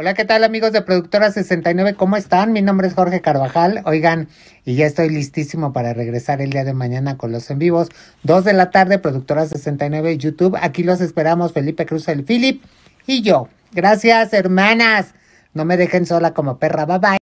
Hola, ¿qué tal amigos de Productora 69? ¿Cómo están? Mi nombre es Jorge Carvajal. Oigan, y ya estoy listísimo para regresar el día de mañana con los en vivos. Dos de la tarde, Productora 69 YouTube. Aquí los esperamos, Felipe Cruz, el Philip y yo. Gracias, hermanas. No me dejen sola como perra. Bye bye.